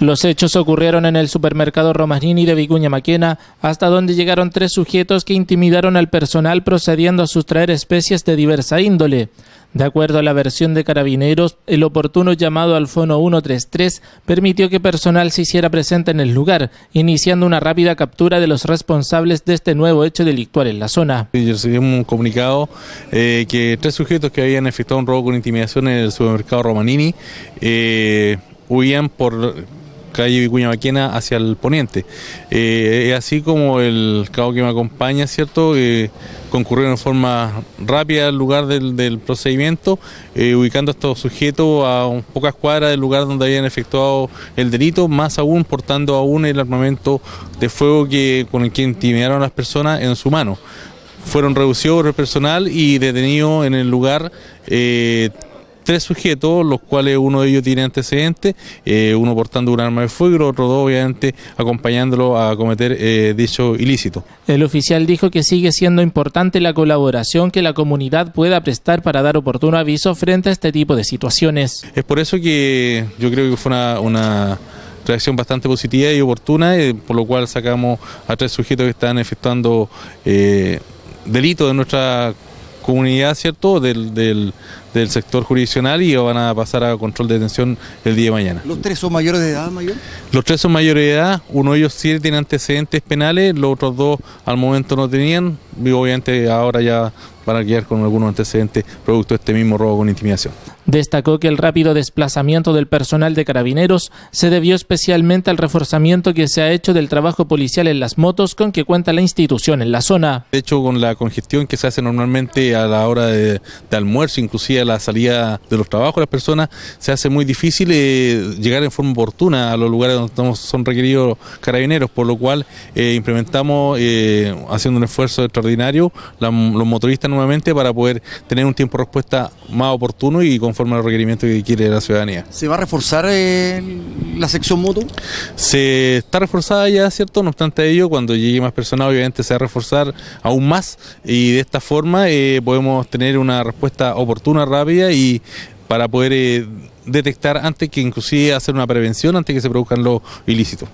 Los hechos ocurrieron en el supermercado Romanini de Vicuña Maquena, hasta donde llegaron tres sujetos que intimidaron al personal procediendo a sustraer especies de diversa índole. De acuerdo a la versión de carabineros, el oportuno llamado al fono 133 permitió que personal se hiciera presente en el lugar, iniciando una rápida captura de los responsables de este nuevo hecho delictual en la zona. Recibimos un comunicado eh, que tres sujetos que habían efectuado un robo con intimidación en el supermercado Romanini eh, huían por calle Vicuña Maquena hacia el poniente. Eh, así como el cabo que me acompaña, ¿cierto? Eh, concurrieron en forma rápida al lugar del, procedimiento, eh, ubicando a estos sujetos a pocas cuadras del lugar donde habían efectuado el delito, más aún portando aún el armamento de fuego que, con el que intimidaron a las personas en su mano. Fueron reducidos por el personal y detenidos en el lugar tres sujetos, los cuales uno de ellos tiene antecedentes, eh, uno portando un arma de fuego y los otros dos obviamente acompañándolo a cometer eh, dicho ilícito. El oficial dijo que sigue siendo importante la colaboración que la comunidad pueda prestar para dar oportuno aviso frente a este tipo de situaciones. Es por eso que yo creo que fue una, reacción bastante positiva y oportuna, eh, por lo cual sacamos a tres sujetos que están efectuando delitos de nuestra comunidad, ¿cierto?, del, del, sector jurisdiccional y van a pasar a control de detención el día de mañana. ¿Los tres son mayores de edad, mayor? Los tres son mayores de edad, uno de ellos sí tiene antecedentes penales, los otros dos al momento no tenían, y obviamente ahora ya van a quedar con algunos antecedentes producto de este mismo robo con intimidación. Destacó que el rápido desplazamiento del personal de carabineros se debió especialmente al reforzamiento que se ha hecho del trabajo policial en las motos con que cuenta la institución en la zona. De hecho, con la congestión que se hace normalmente a la hora de, almuerzo, inclusive a la salida de los trabajos las personas, se hace muy difícil eh, llegar en forma oportuna a los lugares donde son requeridos carabineros, por lo cual eh, implementamos, eh, haciendo un esfuerzo extraordinario, los motoristas nuevamente para poder tener un tiempo de respuesta más oportuno y conforme a los requerimientos que quiere la ciudadanía. ¿Se va a reforzar la sección moto? Se está reforzada ya, ¿cierto? No obstante ello, cuando llegue más personal obviamente se va a reforzar aún más y de esta forma podemos tener una respuesta oportuna, rápida y para poder eh, detectar antes que inclusive hacer una prevención antes que se produzcan los ilícitos.